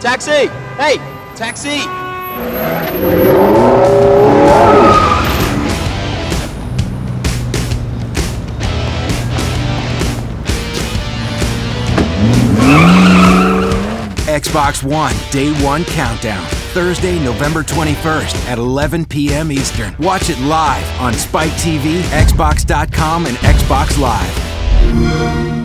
Taxi! Hey! Taxi! Xbox One Day One Countdown. Thursday, November 21st at 11 p.m. Eastern. Watch it live on Spike TV, Xbox.com, and Xbox Live.